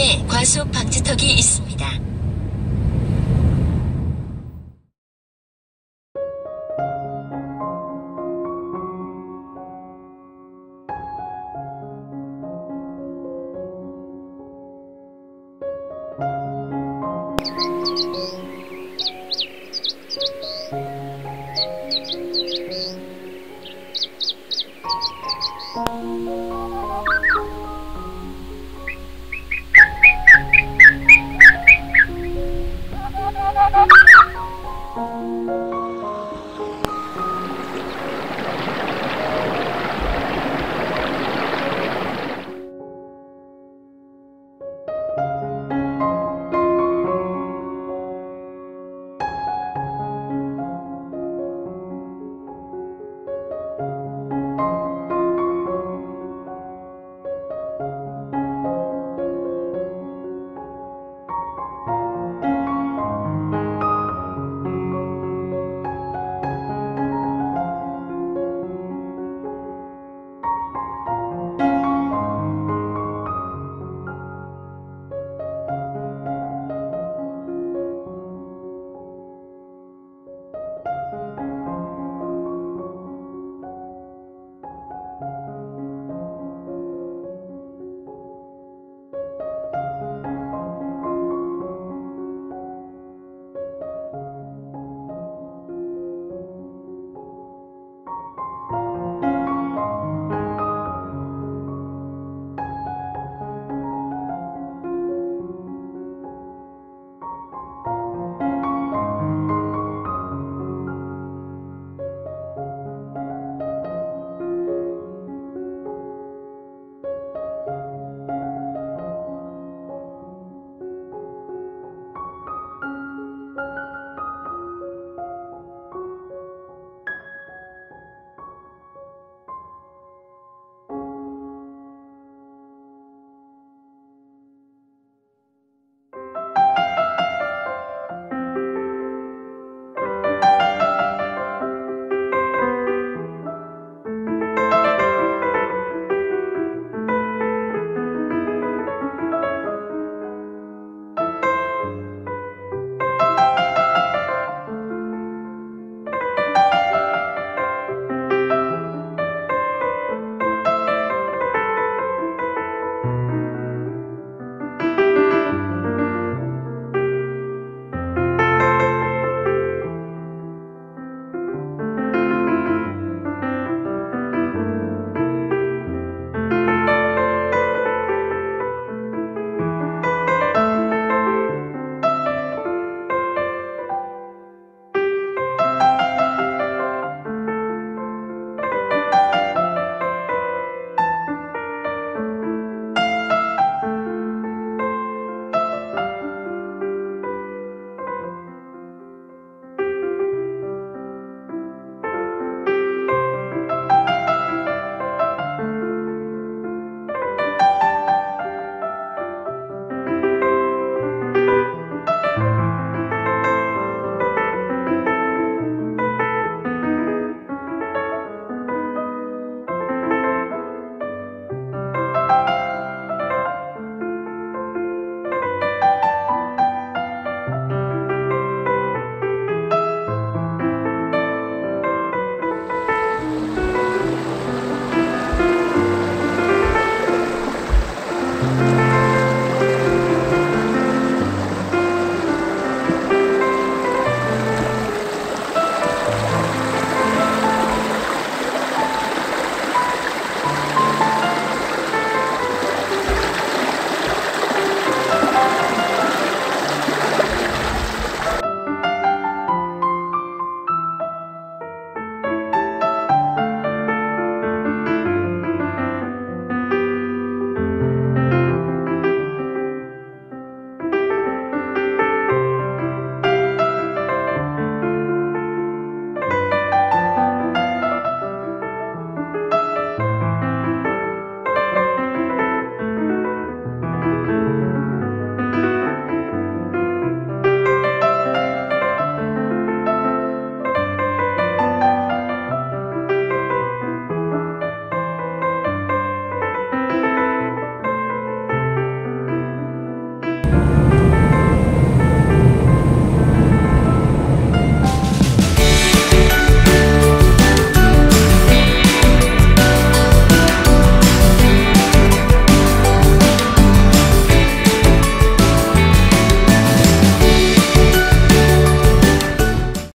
앞에 과속 방지턱이 있습니다.